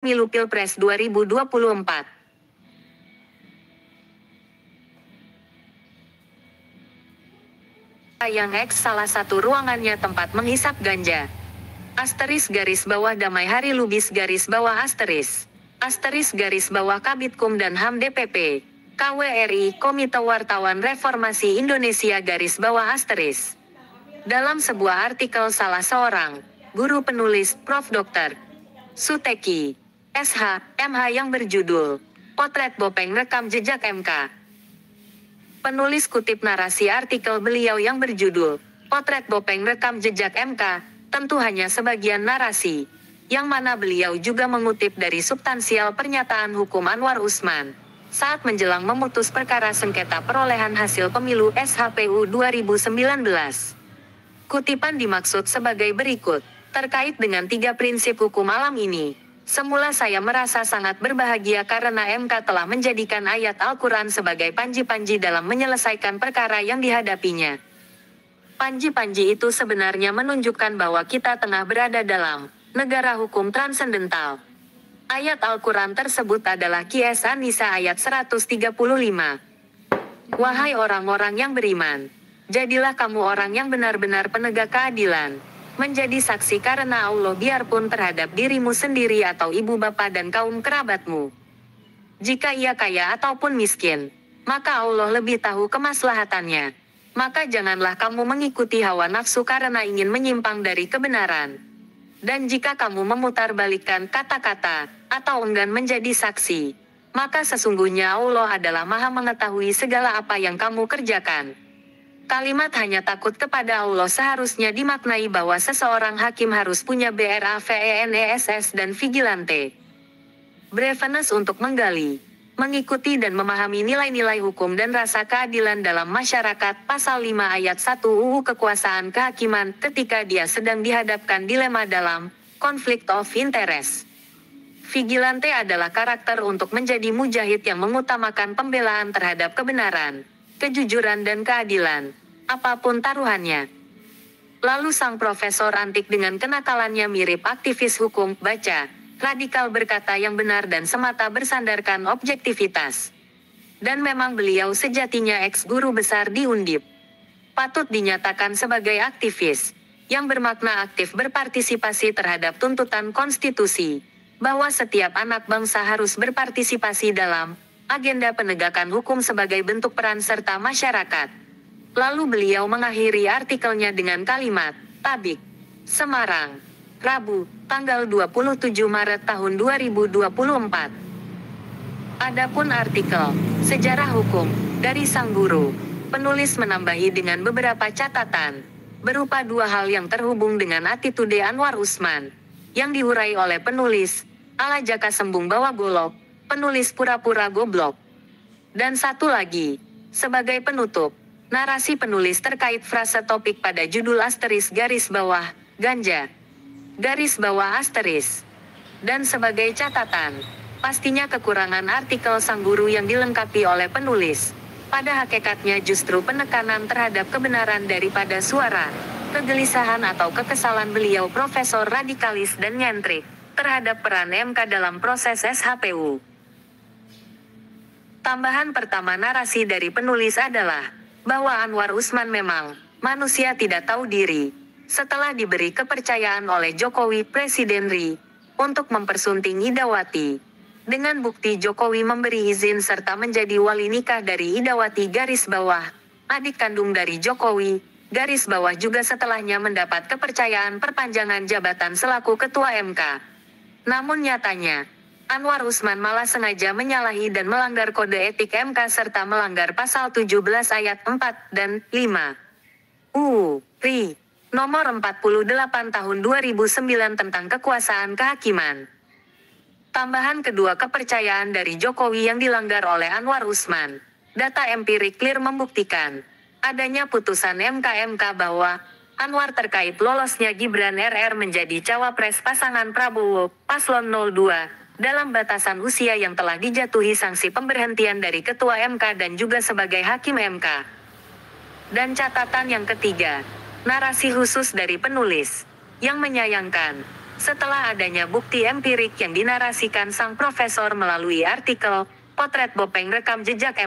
Pemilu Pilpres 2024. Yang X salah satu ruangannya tempat menghisap ganja. Asteris garis bawah Damai Hari Lubis garis bawah asteris. Asteris garis bawah Kabitkum dan HAM DPP. KWRI Komite Wartawan Reformasi Indonesia garis bawah asteris. Dalam sebuah artikel salah seorang guru penulis Prof. Dr. Suteki SH, MH yang berjudul Potret Bopeng Rekam Jejak MK. Penulis kutip narasi artikel beliau yang berjudul Potret Bopeng Rekam Jejak MK, tentu hanya sebagian narasi, yang mana beliau juga mengutip dari substansial pernyataan hukum Anwar Usman saat menjelang memutus perkara sengketa perolehan hasil pemilu SHPU 2019. Kutipan dimaksud sebagai berikut, terkait dengan tiga prinsip hukum alam ini. Semula saya merasa sangat berbahagia karena MK telah menjadikan ayat Al-Quran sebagai panji-panji dalam menyelesaikan perkara yang dihadapinya. Panji-panji itu sebenarnya menunjukkan bahwa kita tengah berada dalam negara hukum transendental. Ayat Al-Quran tersebut adalah Qiyas An-Nisa ayat 135. Wahai orang-orang yang beriman, jadilah kamu orang yang benar-benar penegak keadilan. Menjadi saksi karena Allah biarpun terhadap dirimu sendiri atau ibu bapa dan kaum kerabatmu. Jika ia kaya ataupun miskin, maka Allah lebih tahu kemaslahatannya. Maka janganlah kamu mengikuti hawa nafsu karena ingin menyimpang dari kebenaran. Dan jika kamu memutarbalikkan kata-kata, atau enggan menjadi saksi, maka sesungguhnya Allah adalah maha mengetahui segala apa yang kamu kerjakan. Kalimat hanya takut kepada Allah seharusnya dimaknai bahwa seseorang hakim harus punya BRAVENESS dan vigilante. Brevenes untuk menggali, mengikuti dan memahami nilai-nilai hukum dan rasa keadilan dalam masyarakat pasal 5 ayat 1 UU Kekuasaan Kehakiman ketika dia sedang dihadapkan dilema dalam konflik of interest. Vigilante adalah karakter untuk menjadi mujahid yang mengutamakan pembelaan terhadap kebenaran, kejujuran dan keadilan, apa pun taruhannya. Lalu sang profesor antik dengan kenakalannya mirip aktivis hukum, baca, radikal berkata yang benar dan semata bersandarkan objektivitas. Dan memang beliau sejatinya ex-guru besar di Undip. Patut dinyatakan sebagai aktivis, yang bermakna aktif berpartisipasi terhadap tuntutan konstitusi, bahwa setiap anak bangsa harus berpartisipasi dalam agenda penegakan hukum sebagai bentuk peran serta masyarakat. Lalu beliau mengakhiri artikelnya dengan kalimat, Tabik, Semarang, Rabu, tanggal 27 Maret tahun 2024. Adapun artikel Sejarah Hukum dari sang guru, penulis menambahi dengan beberapa catatan berupa dua hal yang terhubung dengan attitude Anwar Usman yang diurai oleh penulis ala jaka sembung bawa golok, penulis pura-pura goblok. Dan satu lagi, sebagai penutup, narasi penulis terkait frasa topik pada judul asteris garis bawah, ganja, garis bawah asteris. Dan sebagai catatan, pastinya kekurangan artikel sang guru yang dilengkapi oleh penulis. Pada hakikatnya justru penekanan terhadap kebenaran daripada suara, kegelisahan atau kekesalan beliau profesor radikalis dan nyentrik terhadap peran MK dalam proses SHPU. Tambahan pertama narasi dari penulis adalah bahwa Anwar Usman memang manusia tidak tahu diri setelah diberi kepercayaan oleh Jokowi Presiden RI untuk mempersunting Idawati. Dengan bukti Jokowi memberi izin serta menjadi wali nikah dari Idawati garis bawah, adik kandung dari Jokowi, garis bawah juga setelahnya mendapat kepercayaan perpanjangan jabatan selaku ketua MK. Namun nyatanya, Anwar Usman malah sengaja menyalahi dan melanggar kode etik MK serta melanggar pasal 17 ayat 4 dan 5. UU RI nomor 48 tahun 2009 tentang kekuasaan kehakiman. Tambahan kedua kepercayaan dari Jokowi yang dilanggar oleh Anwar Usman. Data empirik clear membuktikan adanya putusan MK-MK bahwa Anwar terkait lolosnya Gibran RR menjadi cawapres pasangan Prabowo, paslon 02, dalam batasan usia yang telah dijatuhi sanksi pemberhentian dari Ketua MK dan juga sebagai Hakim MK. Dan catatan yang ketiga, narasi khusus dari penulis, yang menyayangkan, Setelah adanya bukti empirik yang dinarasikan sang profesor melalui artikel, potret Bopeng rekam jejak